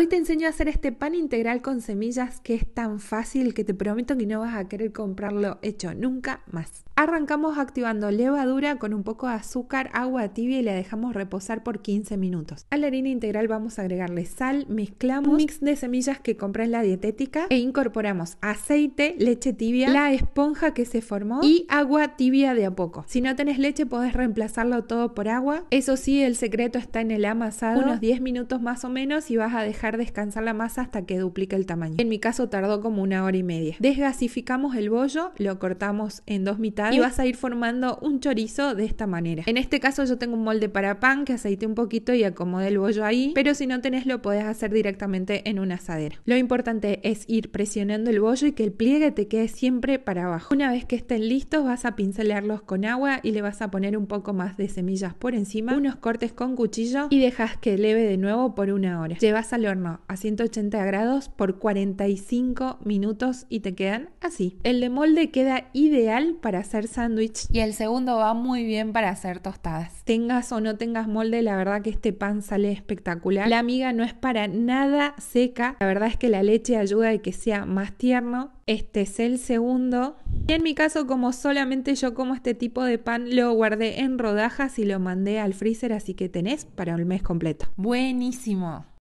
Hoy te enseño a hacer este pan integral con semillas que es tan fácil que te prometo que no vas a querer comprarlo hecho nunca más. Arrancamos activando levadura con un poco de azúcar, agua tibia y la dejamos reposar por 15 minutos. A la harina integral vamos a agregarle sal, mezclamos un mix de semillas que compré en la dietética e incorporamos aceite, leche tibia, la esponja que se formó y agua tibia de a poco. Si no tenés leche podés reemplazarlo todo por agua. Eso sí, el secreto está en el amasado, unos 10 minutos más o menos y vas a dejar descansar la masa hasta que duplique el tamaño. En mi caso tardó como una hora y media. Desgasificamos el bollo, lo cortamos en dos mitades y vas a ir formando un chorizo de esta manera. En este caso yo tengo un molde para pan que aceite un poquito y acomodé el bollo ahí, pero si no tenés lo podés hacer directamente en una asadera. Lo importante es ir presionando el bollo y que el pliegue te quede siempre para abajo. Una vez que estén listos vas a pincelarlos con agua y le vas a poner un poco más de semillas por encima, unos cortes con cuchillo y dejas que leve de nuevo por una hora. Llevas al horno a 180 grados por 45 minutos y te quedan así. El de molde queda ideal para hacer sándwich y el segundo va muy bien para hacer tostadas. Tengas o no tengas molde, la verdad que este pan sale espectacular. La miga no es para nada seca, la verdad es que la leche ayuda a que sea más tierno. Este es el segundo. Y en mi caso, como solamente yo como este tipo de pan, lo guardé en rodajas y lo mandé al freezer, así que tenés para el mes completo. Buenísimo.